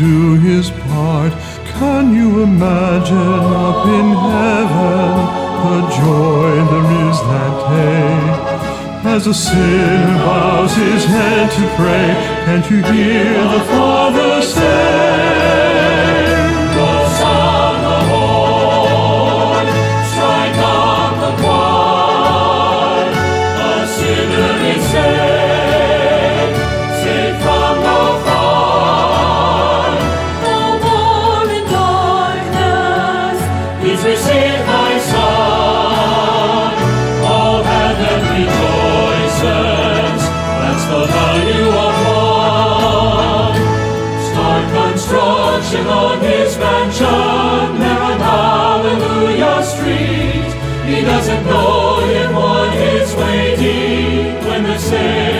do his part. Can you imagine up in heaven the joy there is that day? As a sinner bows his head to pray, can't you hear the Father He doesn't know yet what is waiting when the Savior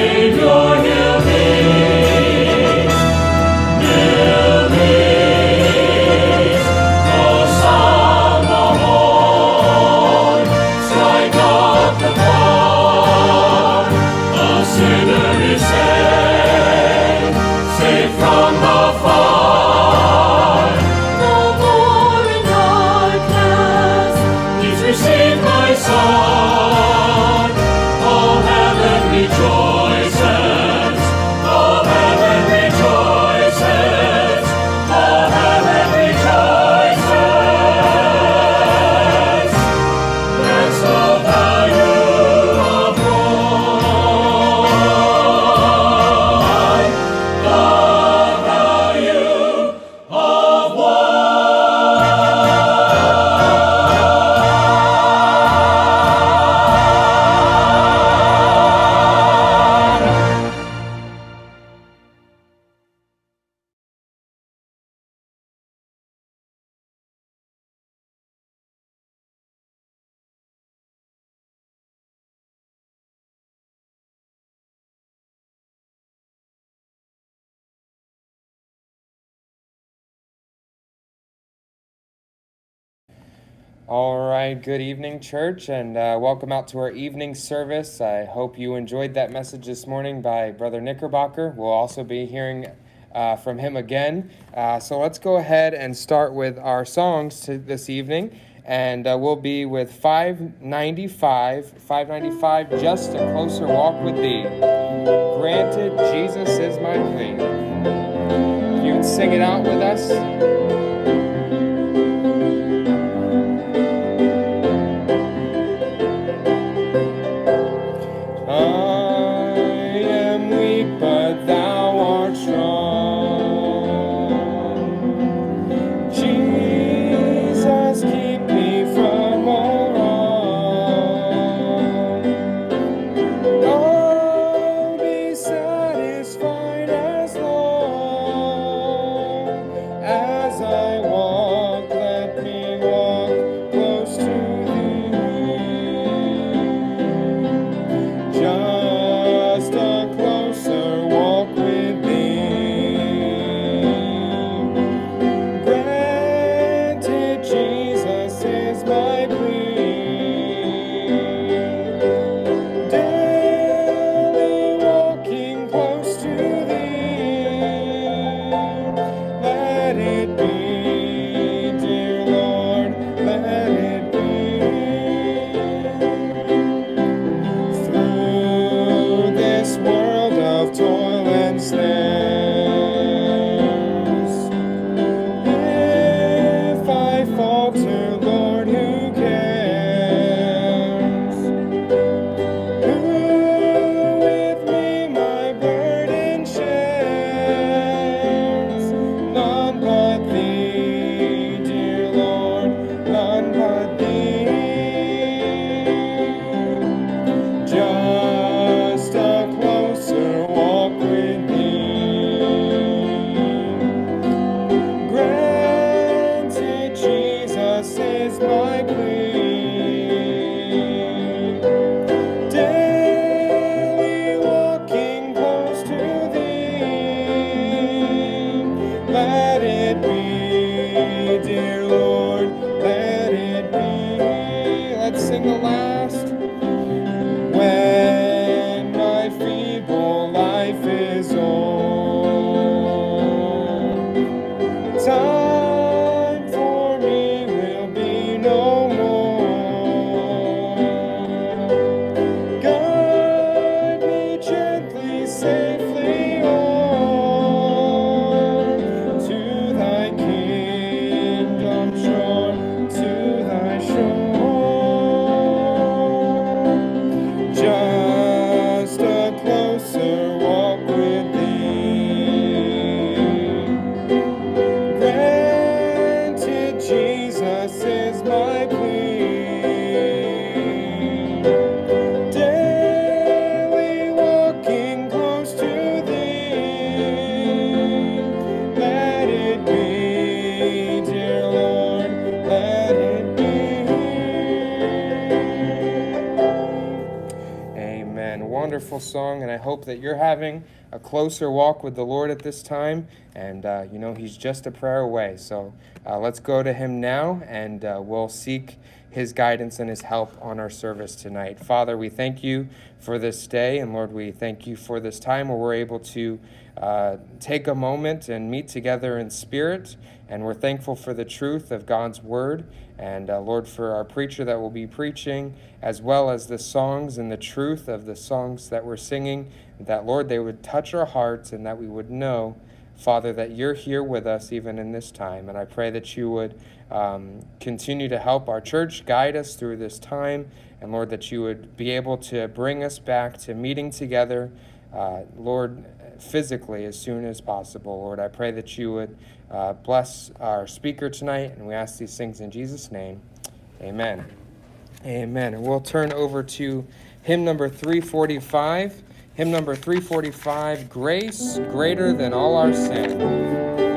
All right, good evening, church, and uh, welcome out to our evening service. I hope you enjoyed that message this morning by Brother Knickerbocker. We'll also be hearing uh, from him again. Uh, so let's go ahead and start with our songs to this evening, and uh, we'll be with 595, 595, Just a Closer Walk with Thee. Granted, Jesus is my plea. You would sing it out with us. Closer walk with the Lord at this time. And, uh, you know, He's just a prayer away. So uh, let's go to Him now, and uh, we'll seek His guidance and His help on our service tonight. Father, we thank you for this day, and Lord, we thank you for this time where we're able to uh, take a moment and meet together in spirit. And we're thankful for the truth of God's word. And uh, Lord, for our preacher that will be preaching, as well as the songs and the truth of the songs that we're singing, that, Lord, they would touch our hearts and that we would know, Father, that you're here with us even in this time. And I pray that you would um, continue to help our church, guide us through this time. And Lord, that you would be able to bring us back to meeting together, uh, Lord, physically as soon as possible. Lord, I pray that you would uh, bless our speaker tonight, and we ask these things in Jesus' name. Amen. Amen. And we'll turn over to hymn number 345. Hymn number 345 Grace Greater Than All Our Sin.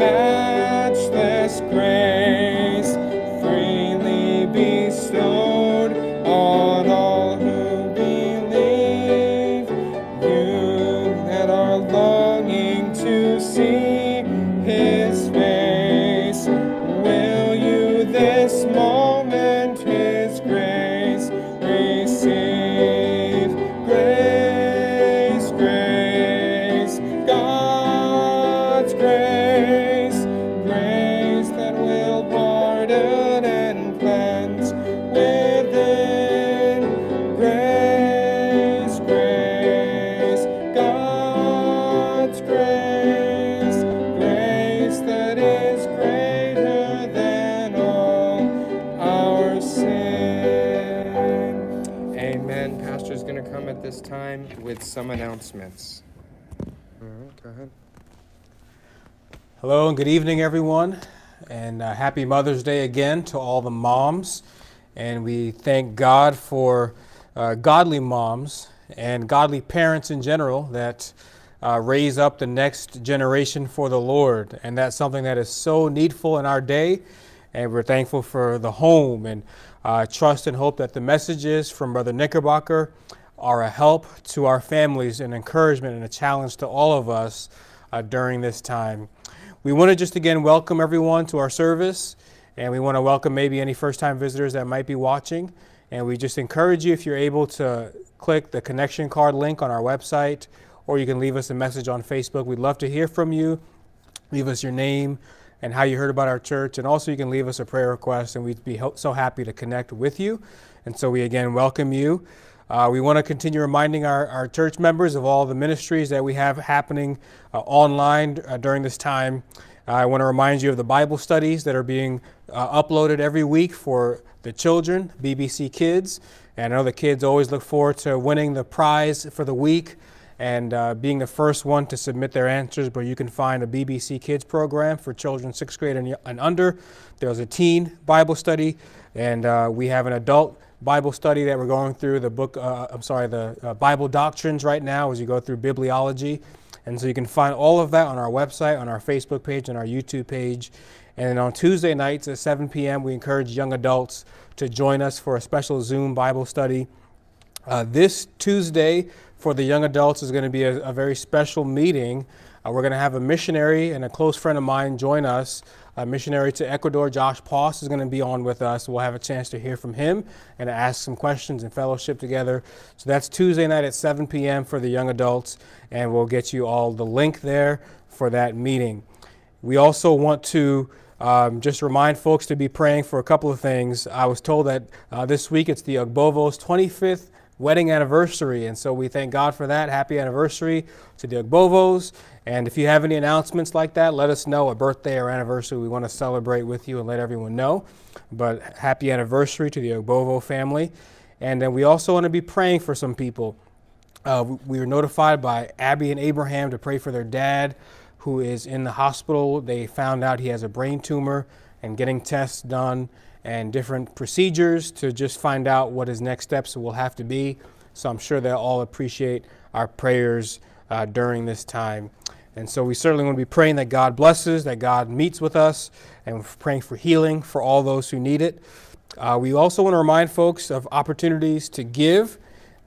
man. Hello and good evening, everyone, and uh, happy Mother's Day again to all the moms. And we thank God for uh, godly moms and godly parents in general that uh, raise up the next generation for the Lord. And that's something that is so needful in our day. And we're thankful for the home and uh, trust and hope that the messages from Brother Knickerbocker are a help to our families, an encouragement, and a challenge to all of us uh, during this time. We want to just again welcome everyone to our service, and we want to welcome maybe any first time visitors that might be watching. And we just encourage you, if you're able to click the connection card link on our website, or you can leave us a message on Facebook. We'd love to hear from you. Leave us your name and how you heard about our church. And also, you can leave us a prayer request, and we'd be so happy to connect with you. And so, we again welcome you. Uh, we want to continue reminding our, our church members of all the ministries that we have happening uh, online uh, during this time. I want to remind you of the Bible studies that are being uh, uploaded every week for the children, BBC Kids. And I know the kids always look forward to winning the prize for the week and uh, being the first one to submit their answers. But you can find a BBC Kids program for children sixth grade and, and under. There's a teen Bible study, and uh, we have an adult Bible study that we're going through the book, uh, I'm sorry, the uh, Bible doctrines right now as you go through bibliology. And so you can find all of that on our website, on our Facebook page, and our YouTube page. And on Tuesday nights at 7 p.m., we encourage young adults to join us for a special Zoom Bible study. Uh, this Tuesday for the young adults is going to be a, a very special meeting. Uh, we're going to have a missionary and a close friend of mine join us. A missionary to Ecuador, Josh Poss, is going to be on with us. We'll have a chance to hear from him and ask some questions and fellowship together. So that's Tuesday night at 7 p.m. for the young adults, and we'll get you all the link there for that meeting. We also want to um, just remind folks to be praying for a couple of things. I was told that uh, this week it's the Ogbovo's 25th wedding anniversary, and so we thank God for that. Happy anniversary to the Ogbovos. And if you have any announcements like that, let us know a birthday or anniversary. We want to celebrate with you and let everyone know. But happy anniversary to the Ogbovo family. And then we also want to be praying for some people. Uh, we were notified by Abby and Abraham to pray for their dad who is in the hospital. They found out he has a brain tumor and getting tests done and different procedures to just find out what his next steps will have to be. So I'm sure they'll all appreciate our prayers uh, during this time. And so we certainly want to be praying that God blesses, that God meets with us, and praying for healing for all those who need it. Uh, we also want to remind folks of opportunities to give.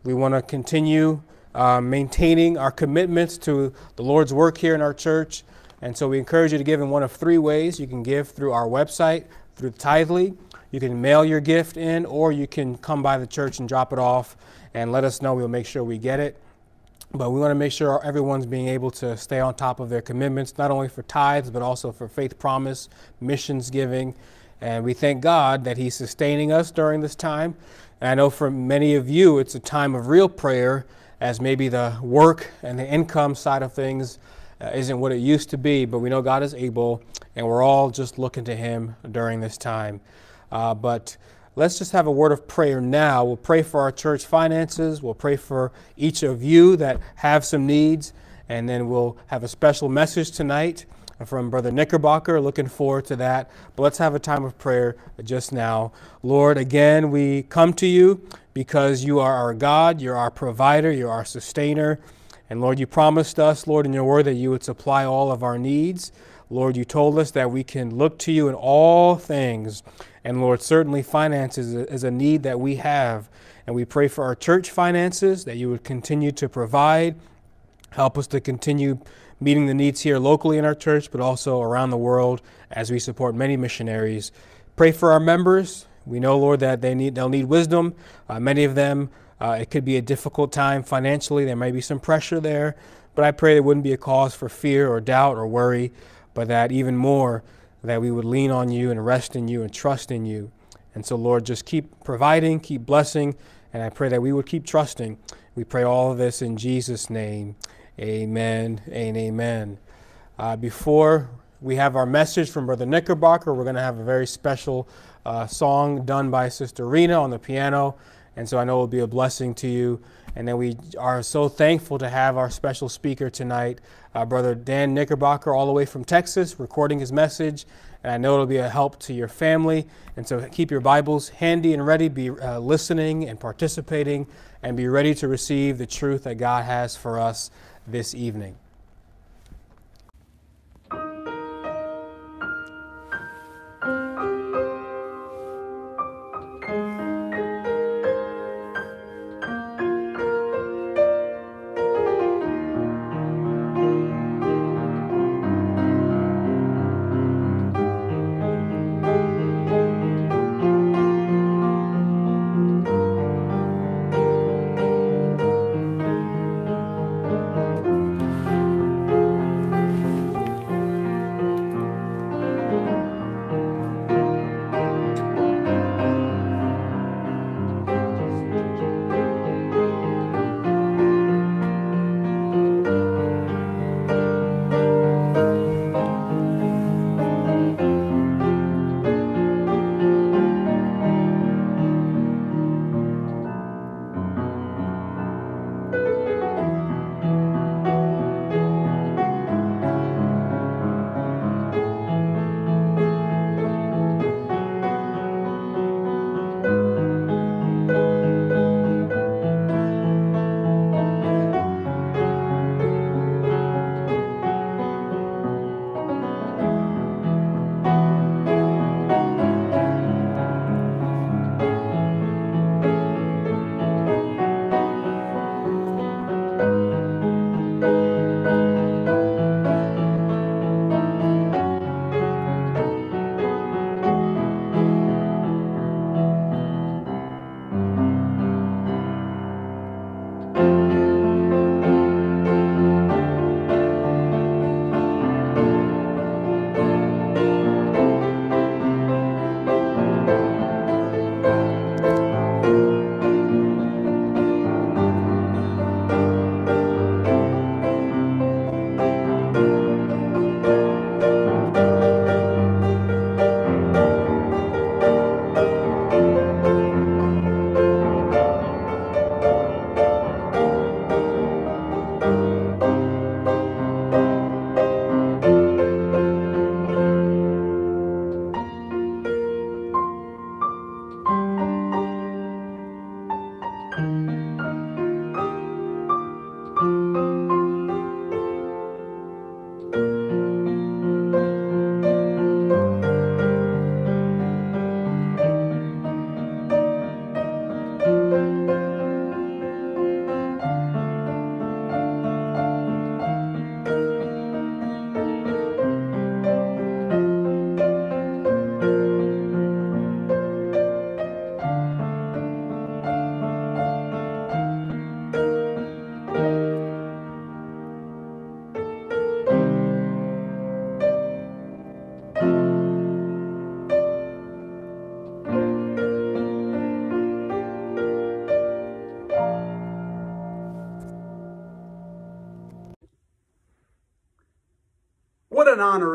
We want to continue uh, maintaining our commitments to the Lord's work here in our church. And so we encourage you to give in one of three ways. You can give through our website, through Tithely. You can mail your gift in, or you can come by the church and drop it off and let us know. We'll make sure we get it. But we want to make sure everyone's being able to stay on top of their commitments, not only for tithes, but also for faith promise, missions giving. And we thank God that He's sustaining us during this time. And I know for many of you, it's a time of real prayer, as maybe the work and the income side of things uh, isn't what it used to be. But we know God is able, and we're all just looking to Him during this time. Uh, but let's just have a word of prayer now. We'll pray for our church finances. We'll pray for each of you that have some needs. And then we'll have a special message tonight from Brother Knickerbocker. Looking forward to that. But let's have a time of prayer just now. Lord, again, we come to you because you are our God, you're our provider, you're our sustainer. And Lord, you promised us, Lord, in your word that you would supply all of our needs. Lord, you told us that we can look to you in all things and Lord, certainly finances is a need that we have. And we pray for our church finances that you would continue to provide. Help us to continue meeting the needs here locally in our church, but also around the world as we support many missionaries. Pray for our members. We know, Lord, that they need, they'll need wisdom. Uh, many of them, uh, it could be a difficult time financially. There may be some pressure there. But I pray there wouldn't be a cause for fear or doubt or worry, but that even more, that we would lean on you and rest in you and trust in you. And so, Lord, just keep providing, keep blessing, and I pray that we would keep trusting. We pray all of this in Jesus' name. Amen and amen. Uh, before we have our message from Brother Knickerbocker, we're going to have a very special uh, song done by Sister Rena on the piano. And so I know it will be a blessing to you. And then we are so thankful to have our special speaker tonight, uh, Brother Dan Knickerbocker, all the way from Texas, recording his message. And I know it'll be a help to your family. And so keep your Bibles handy and ready, be uh, listening and participating, and be ready to receive the truth that God has for us this evening.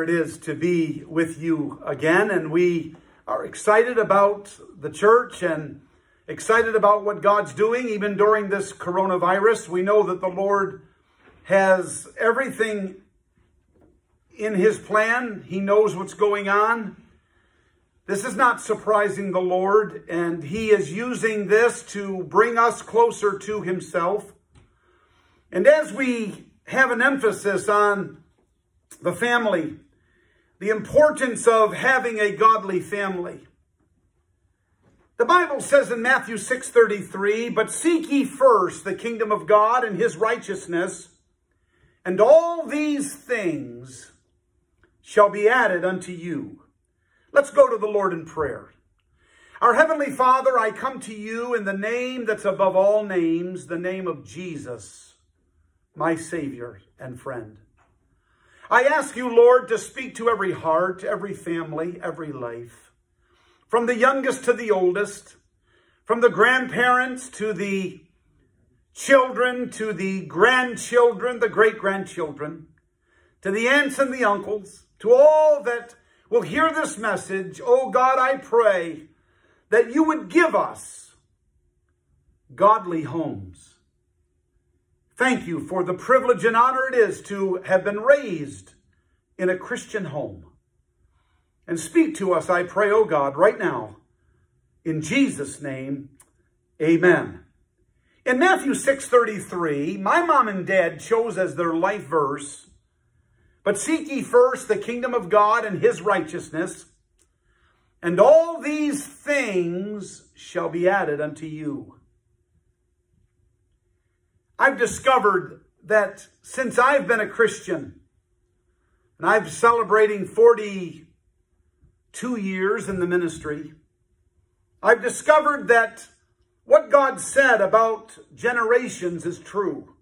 It is to be with you again. And we are excited about the church and excited about what God's doing, even during this coronavirus. We know that the Lord has everything in his plan. He knows what's going on. This is not surprising the Lord, and he is using this to bring us closer to himself. And as we have an emphasis on the family, the importance of having a godly family. The Bible says in Matthew 6:33, "But seek ye first the kingdom of God and his righteousness, and all these things shall be added unto you." Let's go to the Lord in prayer. Our heavenly Father, I come to you in the name that's above all names, the name of Jesus, my Savior and friend. I ask you, Lord, to speak to every heart, every family, every life, from the youngest to the oldest, from the grandparents to the children, to the grandchildren, the great-grandchildren, to the aunts and the uncles, to all that will hear this message. Oh God, I pray that you would give us godly homes. Thank you for the privilege and honor it is to have been raised in a Christian home. And speak to us, I pray, O oh God, right now. In Jesus' name, amen. In Matthew 6.33, my mom and dad chose as their life verse, But seek ye first the kingdom of God and his righteousness, and all these things shall be added unto you. I've discovered that since I've been a Christian, and I'm celebrating 42 years in the ministry, I've discovered that what God said about generations is true.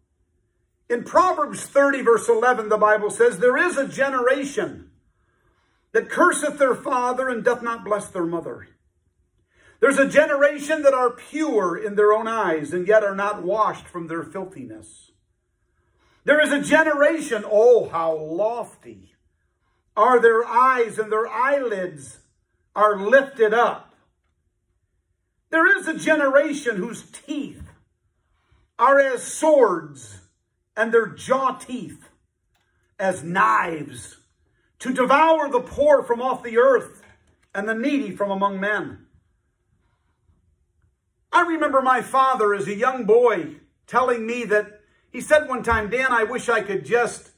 In Proverbs 30, verse 11, the Bible says, There is a generation that curseth their father and doth not bless their mother. There's a generation that are pure in their own eyes and yet are not washed from their filthiness. There is a generation, oh, how lofty are their eyes and their eyelids are lifted up. There is a generation whose teeth are as swords and their jaw teeth as knives to devour the poor from off the earth and the needy from among men. I remember my father as a young boy telling me that he said one time, Dan, I wish I could just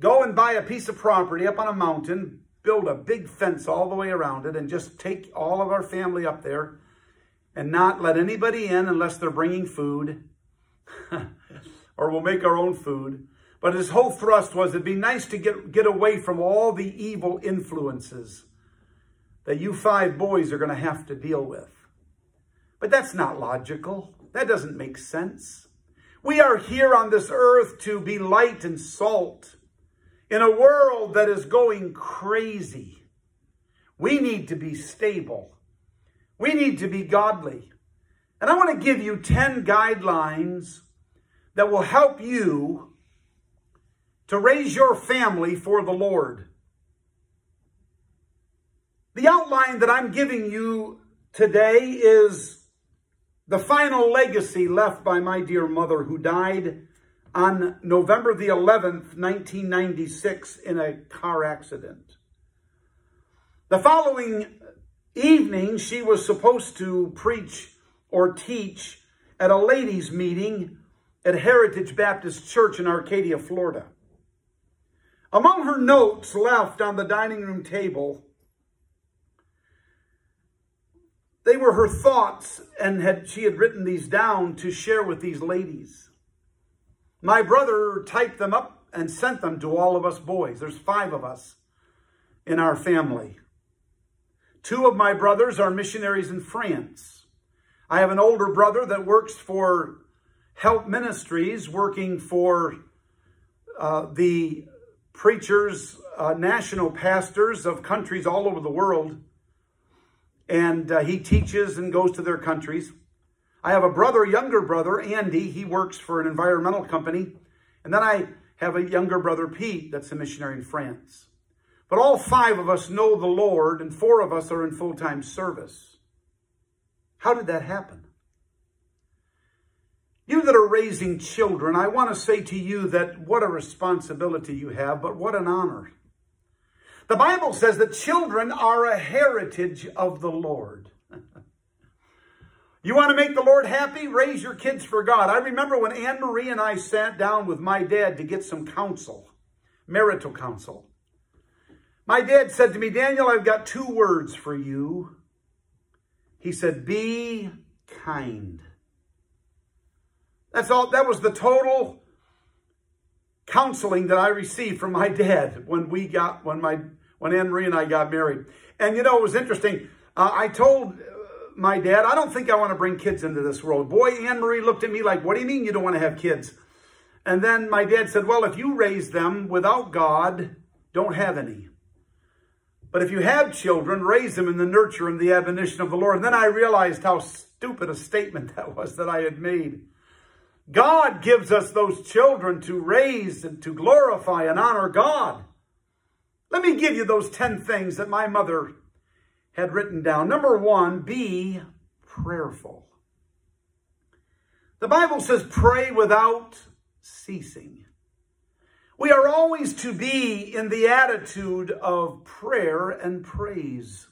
go and buy a piece of property up on a mountain, build a big fence all the way around it, and just take all of our family up there and not let anybody in unless they're bringing food or we'll make our own food. But his whole thrust was it'd be nice to get, get away from all the evil influences that you five boys are going to have to deal with. But that's not logical. That doesn't make sense. We are here on this earth to be light and salt in a world that is going crazy. We need to be stable. We need to be godly. And I want to give you 10 guidelines that will help you to raise your family for the Lord. The outline that I'm giving you today is the final legacy left by my dear mother who died on November the 11th, 1996 in a car accident. The following evening, she was supposed to preach or teach at a ladies' meeting at Heritage Baptist Church in Arcadia, Florida. Among her notes left on the dining room table They were her thoughts, and had she had written these down to share with these ladies. My brother typed them up and sent them to all of us boys. There's five of us in our family. Two of my brothers are missionaries in France. I have an older brother that works for Help Ministries, working for uh, the preachers, uh, national pastors of countries all over the world and uh, he teaches and goes to their countries. I have a brother, younger brother, Andy. He works for an environmental company. And then I have a younger brother, Pete, that's a missionary in France. But all five of us know the Lord, and four of us are in full-time service. How did that happen? You that are raising children, I want to say to you that what a responsibility you have, but what an honor. The Bible says that children are a heritage of the Lord. you want to make the Lord happy? Raise your kids for God. I remember when Anne Marie and I sat down with my dad to get some counsel, marital counsel. My dad said to me, Daniel, I've got two words for you. He said, be kind. That's all. That was the total counseling that I received from my dad when we got, when my, when Anne Marie and I got married. And you know, it was interesting. Uh, I told uh, my dad, I don't think I want to bring kids into this world. Boy, Anne Marie looked at me like, what do you mean you don't want to have kids? And then my dad said, well, if you raise them without God, don't have any. But if you have children, raise them in the nurture and the admonition of the Lord. And then I realized how stupid a statement that was that I had made. God gives us those children to raise and to glorify and honor God. Let me give you those 10 things that my mother had written down. Number one, be prayerful. The Bible says, pray without ceasing. We are always to be in the attitude of prayer and praise.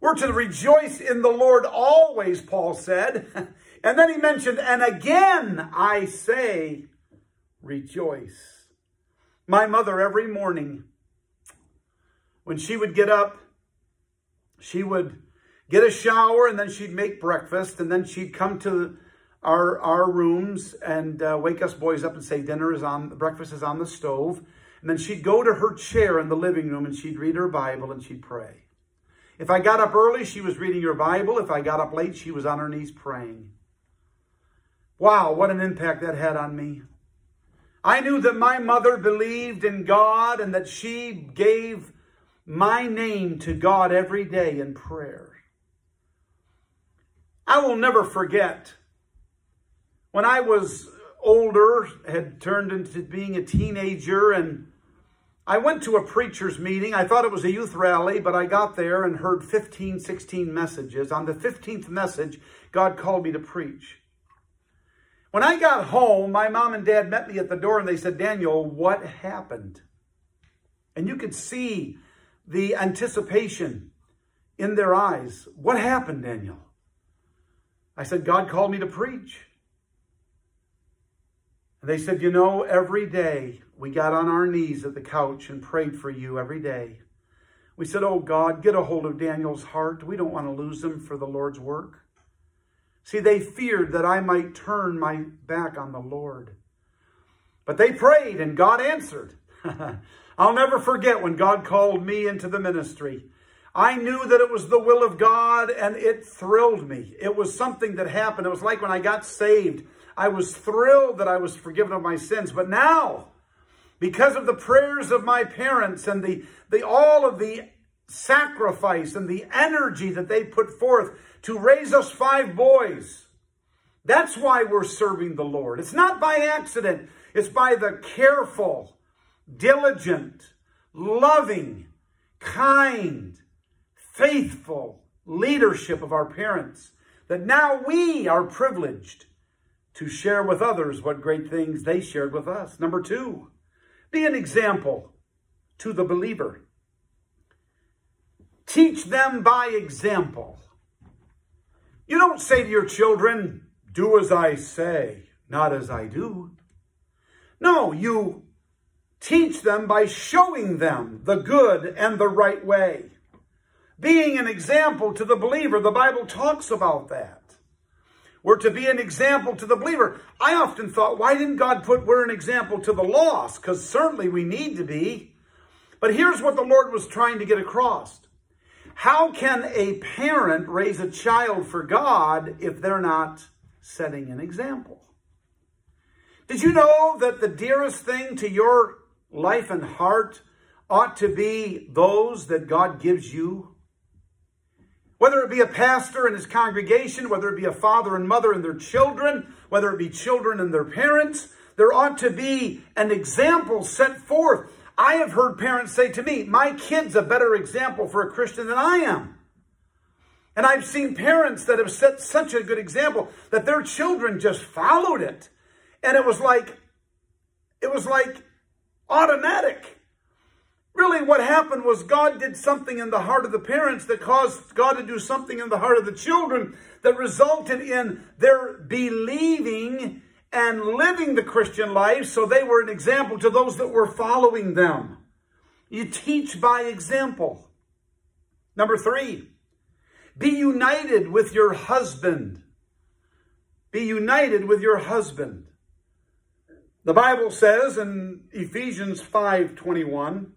We're to rejoice in the Lord always, Paul said. And then he mentioned, and again I say, rejoice. My mother, every morning, when she would get up, she would get a shower and then she'd make breakfast and then she'd come to our, our rooms and uh, wake us boys up and say dinner is on, breakfast is on the stove. And then she'd go to her chair in the living room and she'd read her Bible and she'd pray. If I got up early, she was reading her Bible. If I got up late, she was on her knees praying. Wow, what an impact that had on me. I knew that my mother believed in God and that she gave my name to God every day in prayer. I will never forget when I was older, had turned into being a teenager, and I went to a preacher's meeting. I thought it was a youth rally, but I got there and heard 15, 16 messages. On the 15th message, God called me to preach. When I got home, my mom and dad met me at the door and they said, Daniel, what happened? And you could see the anticipation in their eyes. What happened, Daniel? I said, God called me to preach. And they said, you know, every day we got on our knees at the couch and prayed for you every day. We said, oh God, get a hold of Daniel's heart. We don't want to lose him for the Lord's work. See, they feared that I might turn my back on the Lord. But they prayed and God answered. I'll never forget when God called me into the ministry. I knew that it was the will of God and it thrilled me. It was something that happened. It was like when I got saved. I was thrilled that I was forgiven of my sins. But now, because of the prayers of my parents and the, the all of the sacrifice and the energy that they put forth to raise us five boys. That's why we're serving the Lord. It's not by accident. It's by the careful, diligent, loving, kind, faithful leadership of our parents that now we are privileged to share with others what great things they shared with us. Number two, be an example to the believer. Teach them by example. You don't say to your children, do as I say, not as I do. No, you teach them by showing them the good and the right way. Being an example to the believer, the Bible talks about that. We're to be an example to the believer. I often thought, why didn't God put we're an example to the lost? Because certainly we need to be. But here's what the Lord was trying to get across. How can a parent raise a child for God if they're not setting an example? Did you know that the dearest thing to your life and heart ought to be those that God gives you? Whether it be a pastor and his congregation, whether it be a father and mother and their children, whether it be children and their parents, there ought to be an example set forth. I have heard parents say to me, my kid's a better example for a Christian than I am. And I've seen parents that have set such a good example that their children just followed it. And it was like, it was like automatic. Really what happened was God did something in the heart of the parents that caused God to do something in the heart of the children that resulted in their believing and living the Christian life so they were an example to those that were following them. You teach by example. Number three, be united with your husband. Be united with your husband. The Bible says in Ephesians 5.21,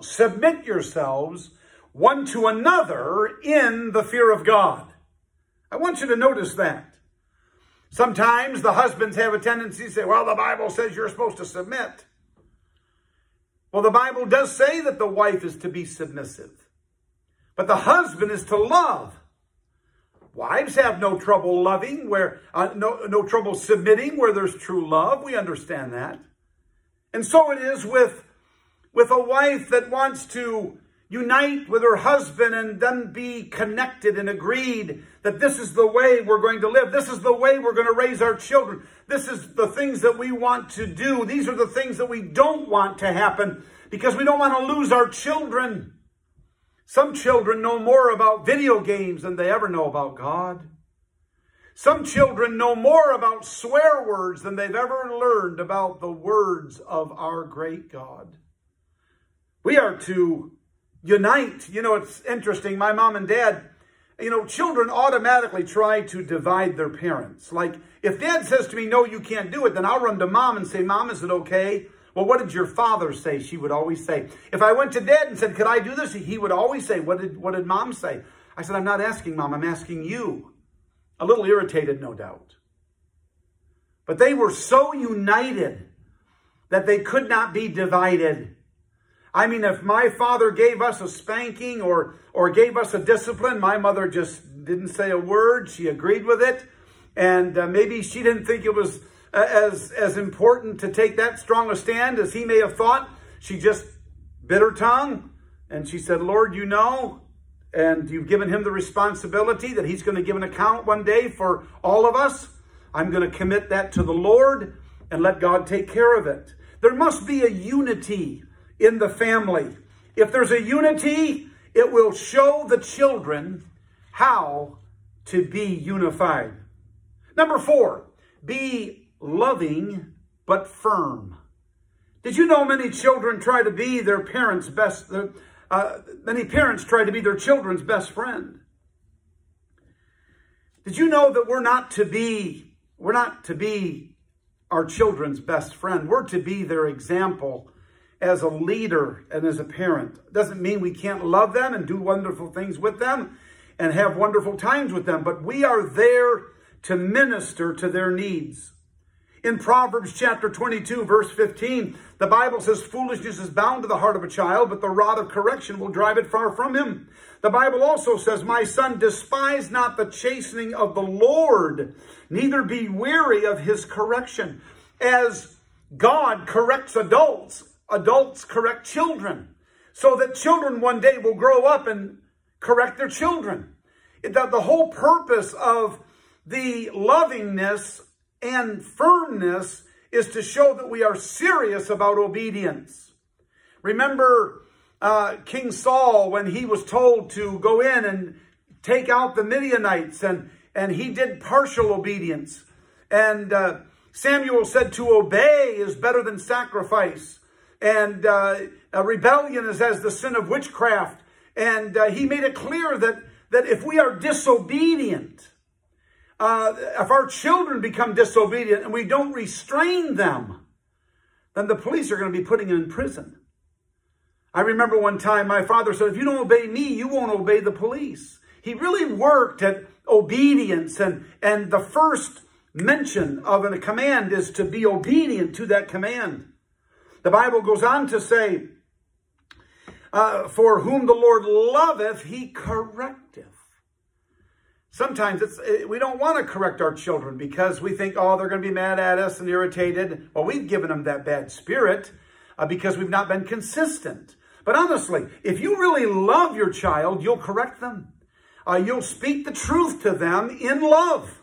submit yourselves one to another in the fear of God. I want you to notice that. Sometimes the husbands have a tendency to say, well, the Bible says you're supposed to submit. Well, the Bible does say that the wife is to be submissive. But the husband is to love. Wives have no trouble loving, where uh, no, no trouble submitting where there's true love. We understand that. And so it is with, with a wife that wants to unite with her husband and then be connected and agreed that this is the way we're going to live. This is the way we're going to raise our children. This is the things that we want to do. These are the things that we don't want to happen because we don't want to lose our children. Some children know more about video games than they ever know about God. Some children know more about swear words than they've ever learned about the words of our great God. We are to unite. You know, it's interesting. My mom and dad, you know, children automatically try to divide their parents. Like, if dad says to me, no, you can't do it, then I'll run to mom and say, mom, is it okay? Well, what did your father say? She would always say. If I went to dad and said, could I do this? He would always say, what did, what did mom say? I said, I'm not asking mom, I'm asking you. A little irritated, no doubt. But they were so united that they could not be divided. I mean, if my father gave us a spanking or, or gave us a discipline, my mother just didn't say a word. She agreed with it. And uh, maybe she didn't think it was as, as important to take that strong a stand as he may have thought. She just bit her tongue and she said, Lord, you know, and you've given him the responsibility that he's going to give an account one day for all of us. I'm going to commit that to the Lord and let God take care of it. There must be a unity in the family. If there's a unity, it will show the children how to be unified. Number four, be loving but firm. Did you know many children try to be their parents' best, uh, many parents try to be their children's best friend? Did you know that we're not to be, we're not to be our children's best friend. We're to be their example as a leader and as a parent. Doesn't mean we can't love them and do wonderful things with them and have wonderful times with them, but we are there to minister to their needs. In Proverbs chapter 22, verse 15, the Bible says, Foolishness is bound to the heart of a child, but the rod of correction will drive it far from him. The Bible also says, My son, despise not the chastening of the Lord, neither be weary of his correction. As God corrects adults, adults correct children so that children one day will grow up and correct their children. That the whole purpose of the lovingness and firmness is to show that we are serious about obedience. Remember uh, King Saul when he was told to go in and take out the Midianites and, and he did partial obedience. And uh, Samuel said to obey is better than sacrifice and uh, rebellion is as the sin of witchcraft. And uh, he made it clear that, that if we are disobedient, uh, if our children become disobedient and we don't restrain them, then the police are going to be putting them in prison. I remember one time my father said, if you don't obey me, you won't obey the police. He really worked at obedience and, and the first mention of a command is to be obedient to that command. The Bible goes on to say, uh, for whom the Lord loveth, he correcteth. Sometimes it's eh, we don't want to correct our children because we think, oh, they're going to be mad at us and irritated. Well, we've given them that bad spirit uh, because we've not been consistent. But honestly, if you really love your child, you'll correct them. Uh, you'll speak the truth to them in love.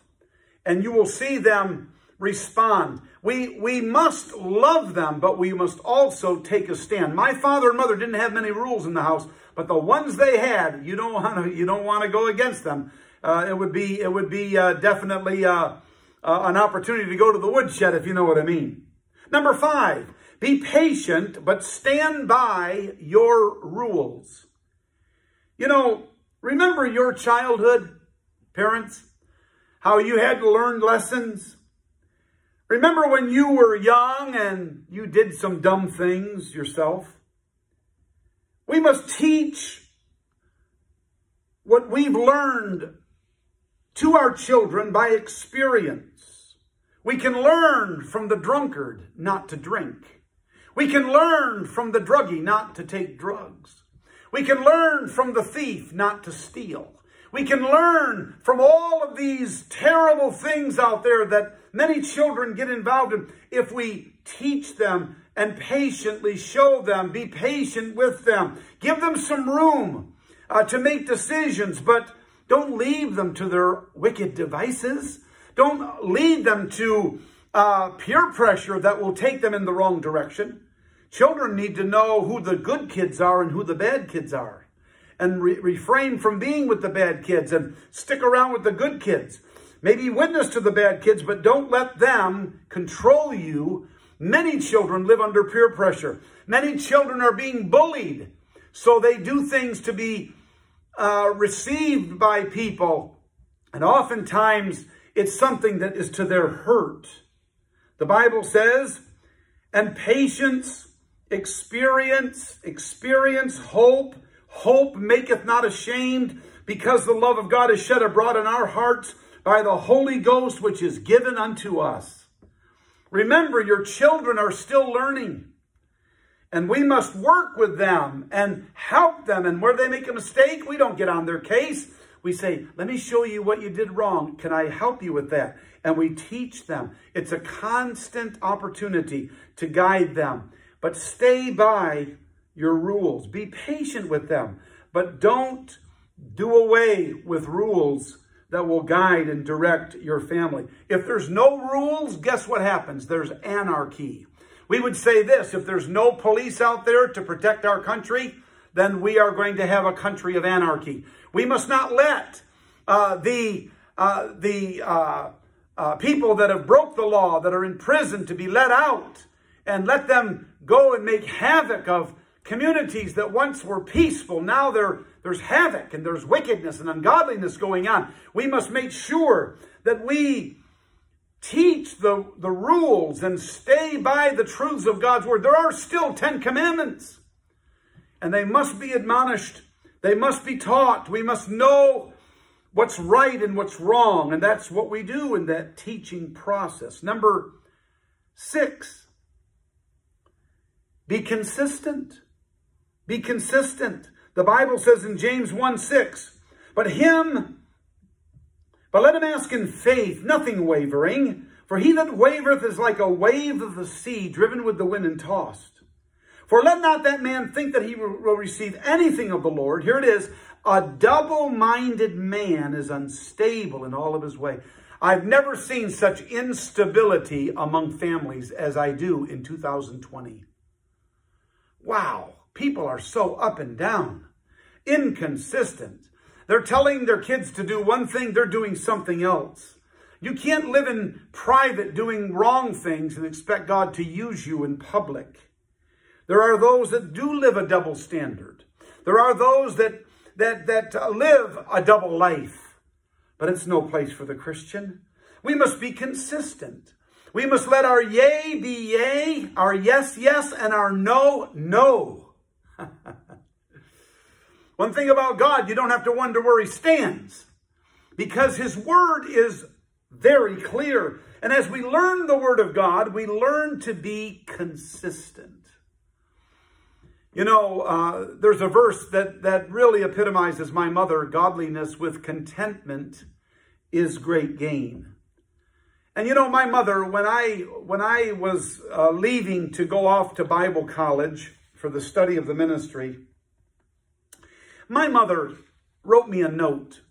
And you will see them respond. We, we must love them, but we must also take a stand. My father and mother didn't have many rules in the house, but the ones they had, you don't want to, you don't want to go against them. Uh, it would be, it would be uh, definitely uh, uh, an opportunity to go to the woodshed, if you know what I mean. Number five, be patient, but stand by your rules. You know, remember your childhood, parents, how you had to learn lessons, Remember when you were young and you did some dumb things yourself? We must teach what we've learned to our children by experience. We can learn from the drunkard not to drink. We can learn from the druggie not to take drugs. We can learn from the thief not to steal. We can learn from all of these terrible things out there that many children get involved in if we teach them and patiently show them, be patient with them. Give them some room uh, to make decisions, but don't leave them to their wicked devices. Don't lead them to uh, peer pressure that will take them in the wrong direction. Children need to know who the good kids are and who the bad kids are. And re refrain from being with the bad kids and stick around with the good kids. Maybe witness to the bad kids, but don't let them control you. Many children live under peer pressure. Many children are being bullied. So they do things to be uh, received by people. And oftentimes it's something that is to their hurt. The Bible says, and patience, experience, experience, hope. Hope maketh not ashamed, because the love of God is shed abroad in our hearts by the Holy Ghost, which is given unto us. Remember, your children are still learning. And we must work with them and help them. And where they make a mistake, we don't get on their case. We say, let me show you what you did wrong. Can I help you with that? And we teach them. It's a constant opportunity to guide them. But stay by your rules. Be patient with them. But don't do away with rules that will guide and direct your family. If there's no rules, guess what happens? There's anarchy. We would say this, if there's no police out there to protect our country, then we are going to have a country of anarchy. We must not let uh, the, uh, the uh, uh, people that have broke the law, that are in prison, to be let out and let them go and make havoc of communities that once were peaceful. Now there's havoc and there's wickedness and ungodliness going on. We must make sure that we teach the, the rules and stay by the truths of God's word. There are still Ten Commandments and they must be admonished. They must be taught. We must know what's right and what's wrong. And that's what we do in that teaching process. Number six, be consistent. Be consistent. The Bible says in James 1, 6, but him, but let him ask in faith, nothing wavering, for he that wavereth is like a wave of the sea, driven with the wind and tossed. For let not that man think that he will receive anything of the Lord. Here it is. A double-minded man is unstable in all of his way. I've never seen such instability among families as I do in 2020. Wow, people are so up and down, inconsistent. They're telling their kids to do one thing, they're doing something else. You can't live in private doing wrong things and expect God to use you in public. There are those that do live a double standard. There are those that, that, that uh, live a double life. But it's no place for the Christian. We must be consistent. We must let our yea be yea, our yes, yes, and our no, no. One thing about God, you don't have to wonder where he stands because his word is very clear. And as we learn the word of God, we learn to be consistent. You know, uh, there's a verse that, that really epitomizes my mother, godliness with contentment is great gain. And you know, my mother, when I, when I was uh, leaving to go off to Bible college for the study of the ministry, my mother wrote me a note.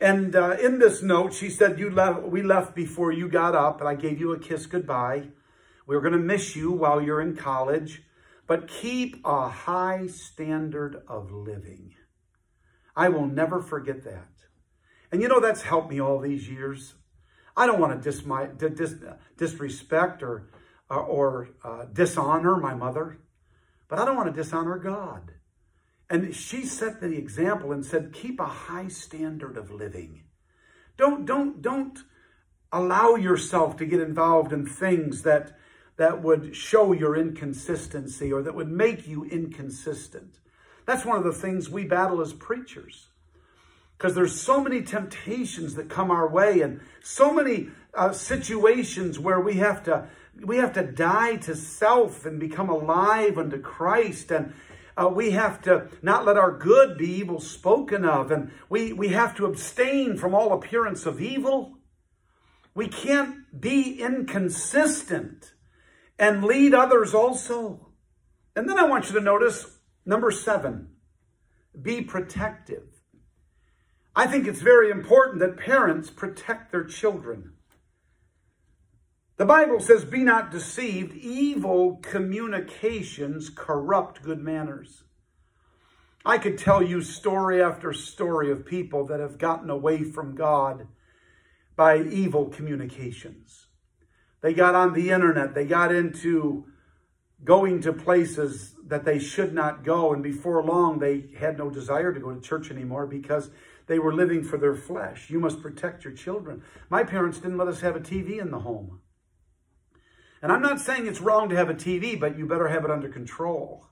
And uh, in this note, she said, "You left. we left before you got up, and I gave you a kiss goodbye. We're going to miss you while you're in college but keep a high standard of living. I will never forget that. And you know, that's helped me all these years. I don't want to dis dis disrespect or, uh, or uh, dishonor my mother, but I don't want to dishonor God. And she set the example and said, keep a high standard of living. Don't, don't, don't allow yourself to get involved in things that that would show your inconsistency or that would make you inconsistent. That's one of the things we battle as preachers. Because there's so many temptations that come our way and so many uh, situations where we have to we have to die to self and become alive unto Christ and uh, we have to not let our good be evil spoken of and we, we have to abstain from all appearance of evil. We can't be inconsistent and lead others also. And then I want you to notice number seven, be protective. I think it's very important that parents protect their children. The Bible says, Be not deceived, evil communications corrupt good manners. I could tell you story after story of people that have gotten away from God by evil communications. They got on the internet, they got into going to places that they should not go, and before long they had no desire to go to church anymore because they were living for their flesh. You must protect your children. My parents didn't let us have a TV in the home. And I'm not saying it's wrong to have a TV, but you better have it under control.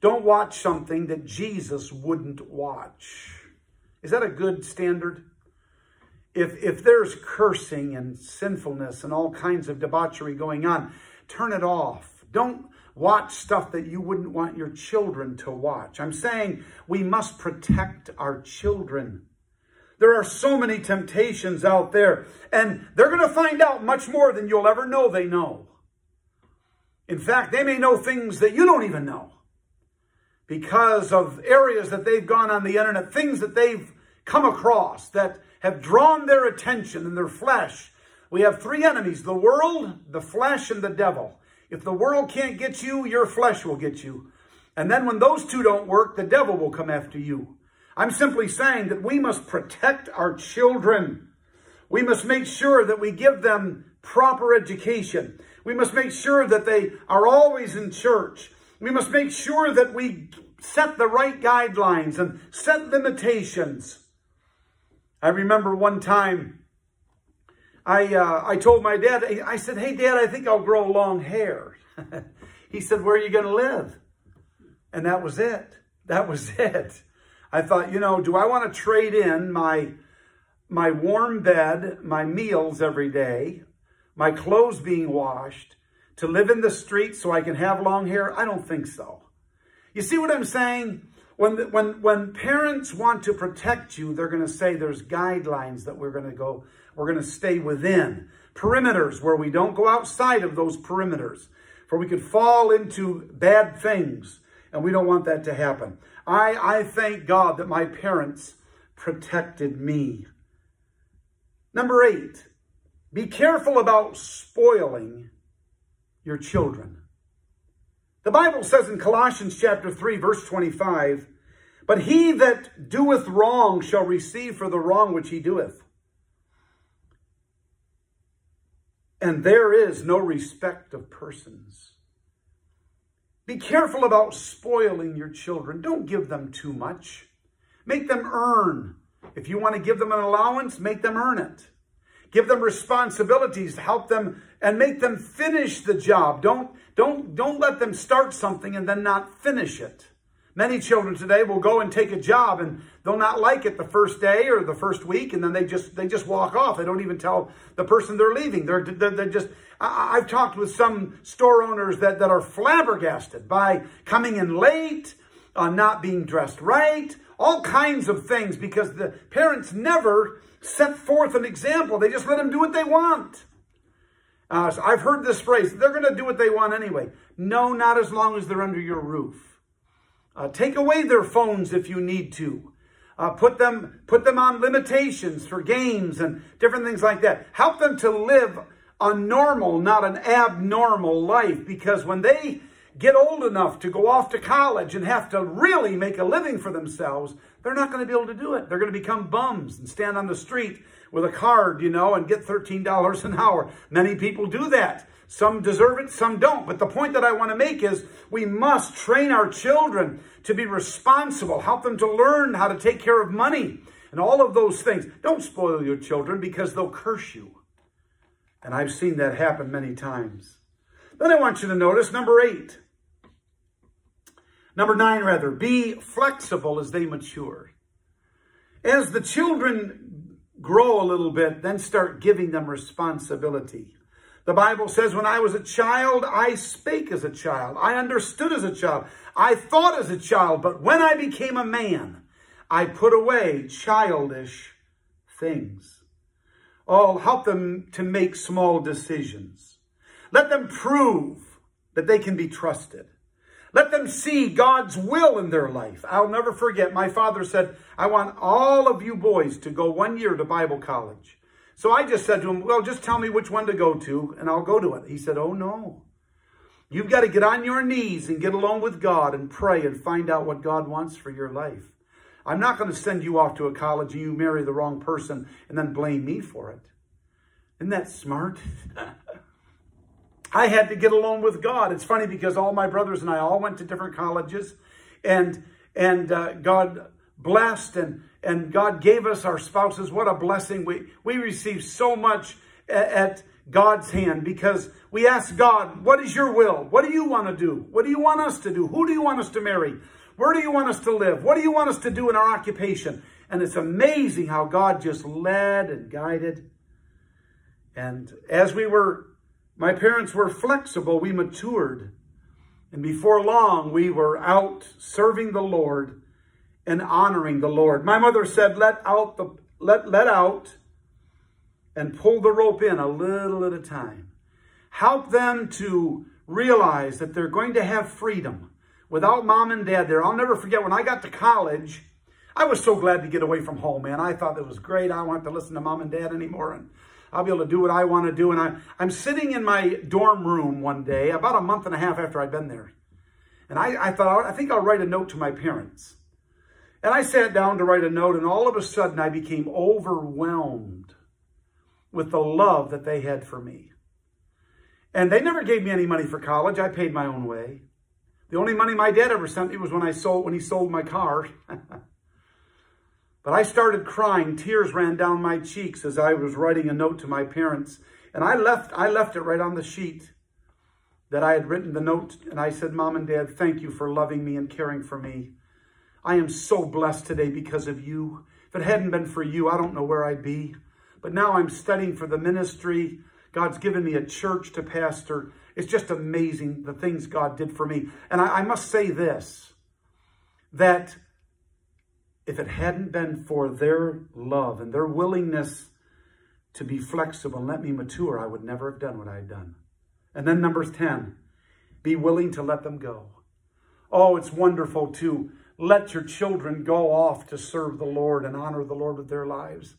Don't watch something that Jesus wouldn't watch. Is that a good standard? If, if there's cursing and sinfulness and all kinds of debauchery going on, turn it off. Don't watch stuff that you wouldn't want your children to watch. I'm saying we must protect our children. There are so many temptations out there, and they're going to find out much more than you'll ever know they know. In fact, they may know things that you don't even know because of areas that they've gone on the internet, things that they've come across that have drawn their attention and their flesh. We have three enemies, the world, the flesh, and the devil. If the world can't get you, your flesh will get you. And then when those two don't work, the devil will come after you. I'm simply saying that we must protect our children. We must make sure that we give them proper education. We must make sure that they are always in church. We must make sure that we set the right guidelines and set limitations. I remember one time I, uh, I told my dad, I said, hey, Dad, I think I'll grow long hair. he said, where are you going to live? And that was it. That was it. I thought, you know, do I want to trade in my, my warm bed, my meals every day, my clothes being washed, to live in the street so I can have long hair? I don't think so. You see what I'm saying? When, when, when parents want to protect you, they're going to say there's guidelines that we're going to go, we're going to stay within. Perimeters where we don't go outside of those perimeters. For we could fall into bad things, and we don't want that to happen. I, I thank God that my parents protected me. Number eight, be careful about spoiling your children. The Bible says in Colossians chapter 3, verse 25, But he that doeth wrong shall receive for the wrong which he doeth. And there is no respect of persons. Be careful about spoiling your children. Don't give them too much. Make them earn. If you want to give them an allowance, make them earn it. Give them responsibilities, help them and make them finish the job. Don't, don't, don't let them start something and then not finish it. Many children today will go and take a job and they'll not like it the first day or the first week and then they just they just walk off. They don't even tell the person they're leaving. They're, they're, they're just, I, have talked with some store owners that, that are flabbergasted by coming in late, uh, not being dressed right, all kinds of things because the parents never set forth an example. They just let them do what they want. Uh, so I've heard this phrase, they're going to do what they want anyway. No, not as long as they're under your roof. Uh, take away their phones if you need to. Uh, put them put them on limitations for games and different things like that. Help them to live a normal, not an abnormal life. Because when they get old enough to go off to college and have to really make a living for themselves, they're not going to be able to do it. They're going to become bums and stand on the street with a card, you know, and get $13 an hour. Many people do that. Some deserve it, some don't. But the point that I want to make is we must train our children to be responsible, help them to learn how to take care of money and all of those things. Don't spoil your children because they'll curse you. And I've seen that happen many times. Then I want you to notice number eight. Number nine, rather, be flexible as they mature. As the children grow a little bit, then start giving them responsibility. The Bible says, when I was a child, I spake as a child. I understood as a child. I thought as a child. But when I became a man, I put away childish things. Oh, help them to make small decisions. Let them prove that they can be trusted. Let them see God's will in their life. I'll never forget, my father said, I want all of you boys to go one year to Bible college. So I just said to him, well, just tell me which one to go to and I'll go to it. He said, oh no. You've got to get on your knees and get alone with God and pray and find out what God wants for your life. I'm not going to send you off to a college and you marry the wrong person and then blame me for it. Isn't that smart? I had to get alone with God. It's funny because all my brothers and I all went to different colleges and and uh, God blessed and and God gave us our spouses. What a blessing. We we received so much at, at God's hand because we asked God, what is your will? What do you want to do? What do you want us to do? Who do you want us to marry? Where do you want us to live? What do you want us to do in our occupation? And it's amazing how God just led and guided. And as we were, my parents were flexible, we matured. And before long, we were out serving the Lord and honoring the Lord. My mother said, let out the, let, let out and pull the rope in a little at a time. Help them to realize that they're going to have freedom without mom and dad there. I'll never forget when I got to college, I was so glad to get away from home, man. I thought it was great. I don't have to listen to mom and dad anymore. And I'll be able to do what I want to do. And I, I'm sitting in my dorm room one day, about a month and a half after I'd been there. And I, I thought, I think I'll write a note to my parents. And I sat down to write a note, and all of a sudden I became overwhelmed with the love that they had for me. And they never gave me any money for college. I paid my own way. The only money my dad ever sent me was when I sold when he sold my car. but I started crying. Tears ran down my cheeks as I was writing a note to my parents. And I left I left it right on the sheet that I had written the note. And I said, Mom and Dad, thank you for loving me and caring for me. I am so blessed today because of you. If it hadn't been for you, I don't know where I'd be. But now I'm studying for the ministry. God's given me a church to pastor. It's just amazing the things God did for me. And I, I must say this, that if it hadn't been for their love and their willingness to be flexible and let me mature, I would never have done what I had done. And then numbers 10, be willing to let them go. Oh, it's wonderful to let your children go off to serve the Lord and honor the Lord with their lives.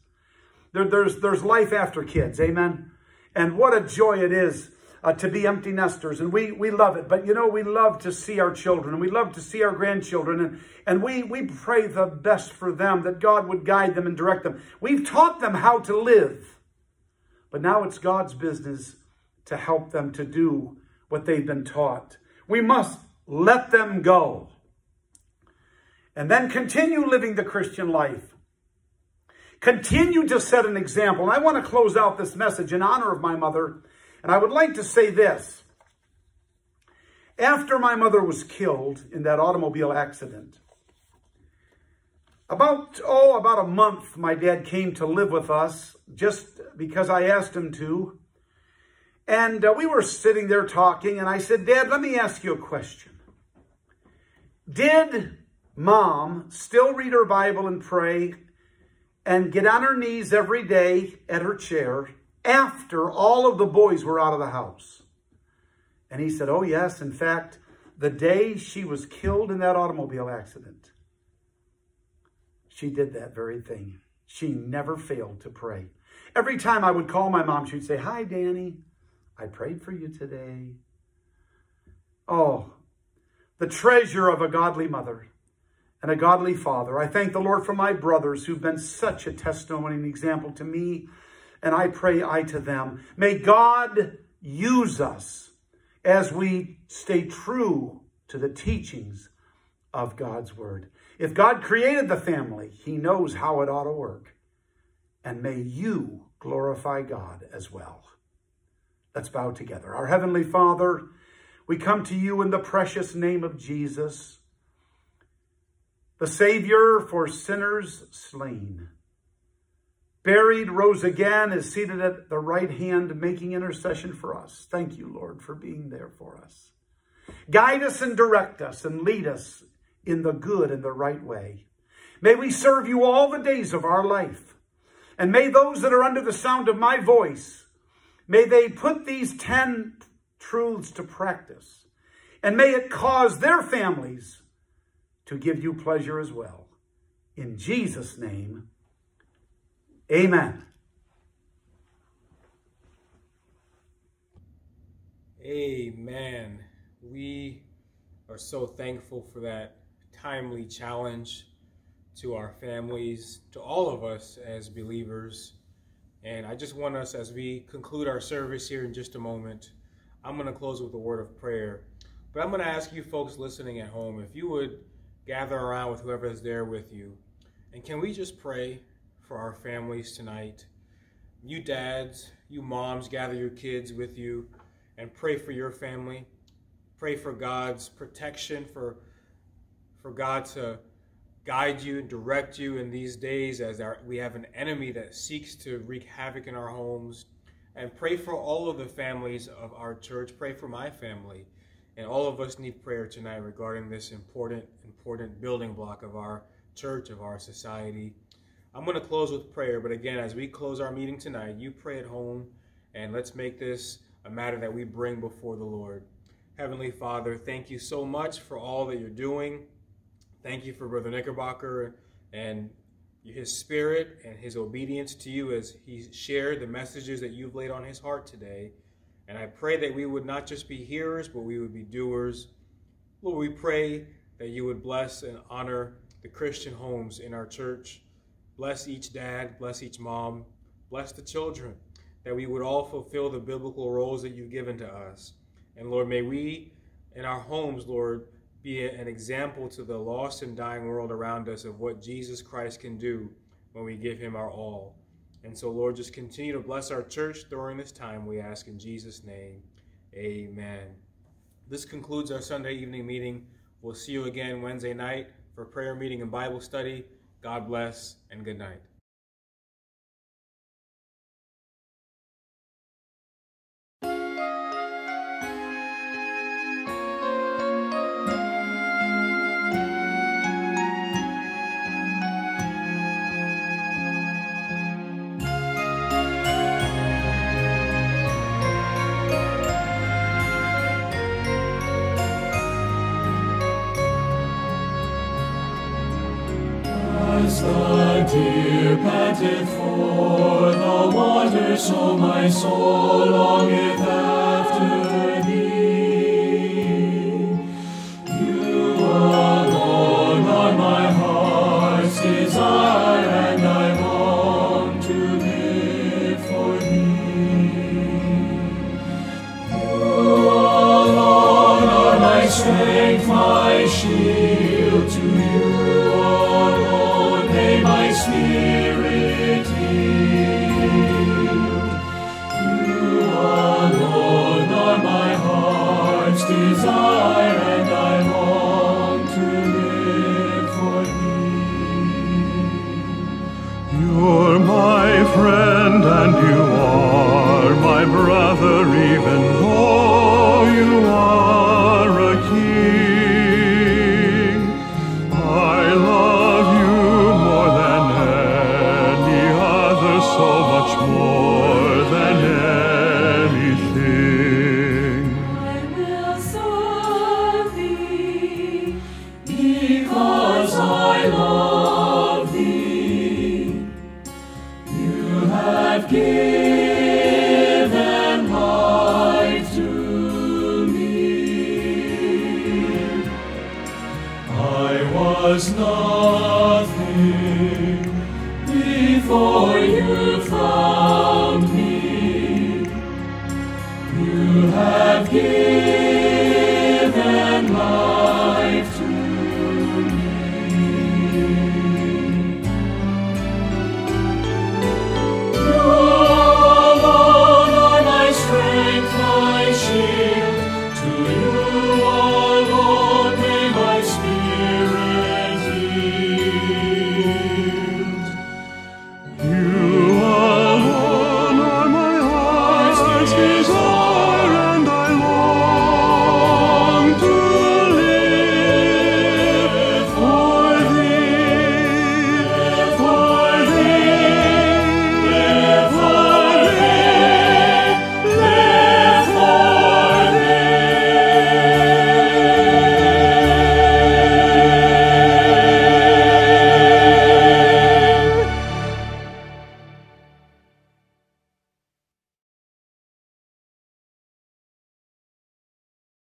There, there's, there's life after kids, amen? And what a joy it is uh, to be empty nesters. And we, we love it. But, you know, we love to see our children and we love to see our grandchildren. And, and we, we pray the best for them, that God would guide them and direct them. We've taught them how to live. But now it's God's business to help them to do what they've been taught. We must let them go. And then continue living the Christian life. Continue to set an example. And I want to close out this message in honor of my mother. And I would like to say this. After my mother was killed in that automobile accident, about, oh, about a month, my dad came to live with us just because I asked him to. And uh, we were sitting there talking, and I said, Dad, let me ask you a question. Did mom still read her Bible and pray and get on her knees every day at her chair after all of the boys were out of the house? And he said, oh, yes. In fact, the day she was killed in that automobile accident, she did that very thing. She never failed to pray. Every time I would call my mom, she'd say, hi, Danny. I prayed for you today. Oh, the treasure of a godly mother and a godly father. I thank the Lord for my brothers who've been such a testimony and example to me, and I pray I to them. May God use us as we stay true to the teachings of God's word. If God created the family, he knows how it ought to work. And may you glorify God as well. Let's bow together. Our Heavenly Father, we come to you in the precious name of Jesus the Savior for sinners slain. Buried, rose again, is seated at the right hand, making intercession for us. Thank you, Lord, for being there for us. Guide us and direct us and lead us in the good and the right way. May we serve you all the days of our life. And may those that are under the sound of my voice, may they put these 10 truths to practice. And may it cause their families to give you pleasure as well. In Jesus' name, amen. Amen. We are so thankful for that timely challenge to our families, to all of us as believers. And I just want us, as we conclude our service here in just a moment, I'm going to close with a word of prayer. But I'm going to ask you folks listening at home if you would gather around with whoever is there with you. And can we just pray for our families tonight? You dads, you moms, gather your kids with you and pray for your family. Pray for God's protection, for, for God to guide you and direct you in these days as our, we have an enemy that seeks to wreak havoc in our homes. And pray for all of the families of our church. Pray for my family. And all of us need prayer tonight regarding this important, important building block of our church, of our society. I'm going to close with prayer, but again, as we close our meeting tonight, you pray at home and let's make this a matter that we bring before the Lord. Heavenly Father, thank you so much for all that you're doing. Thank you for Brother Knickerbocker and his spirit and his obedience to you as he shared the messages that you've laid on his heart today. And I pray that we would not just be hearers, but we would be doers. Lord, we pray that you would bless and honor the Christian homes in our church. Bless each dad, bless each mom, bless the children that we would all fulfill the biblical roles that you've given to us. And Lord, may we in our homes, Lord, be an example to the lost and dying world around us of what Jesus Christ can do when we give him our all. And so, Lord, just continue to bless our church during this time, we ask in Jesus' name. Amen. This concludes our Sunday evening meeting. We'll see you again Wednesday night for prayer meeting and Bible study. God bless and good night.